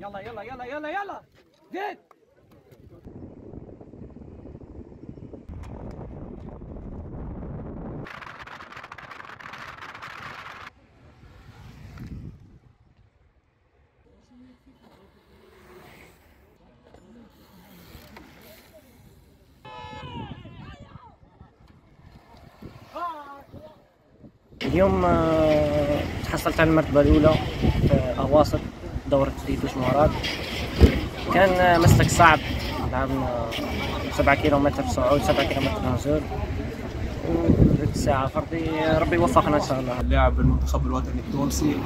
يلا يلا زيد اليوم آه، تحصلت على المرتبة الأولى في أواسط دورة ديتوش مهارات. كان مسلك صعب. لعبنا سبعة كيلومتر صعود سبعة كيلومتر نزول وضد الساعة فردي. ربي يوفقنا إن شاء الله. لاعب المنتخب الوطني التونسي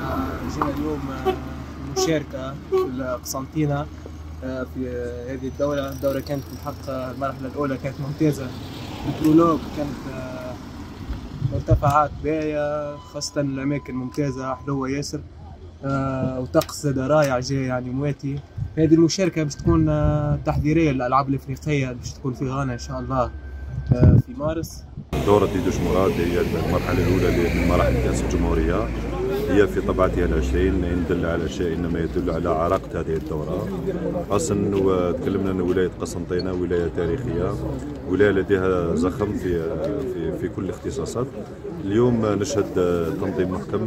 آه، جينا اليوم آه، مشاركة في القسنطينة آه، في هذه الدورة. الدورة كانت محققة المرحلة الأولى كانت ممتازة. ال prologue كانت مرتفعات باهية خاصة الأماكن ممتازة حلوة ياسر. وطقس زاد رائع جاي يعني مواتي هذه المشاركة باش تكون آه، تحضيرية للألعاب الإفريقية باش تكون في غانا إن شاء الله آه، في مارس. دورة ديدوش مراد هي المرحلة الأولى من مراحل كأس الجمهورية. هي في طبعتها العشرين إن دل على شيء إنما يدل على عراقة هذه الدورة. خاصة أنه تكلمنا أن ولاية قسنطينة ولاية تاريخية. ولاية لديها زخم في في في كل الاختصاصات. اليوم نشهد تنظيم محكم.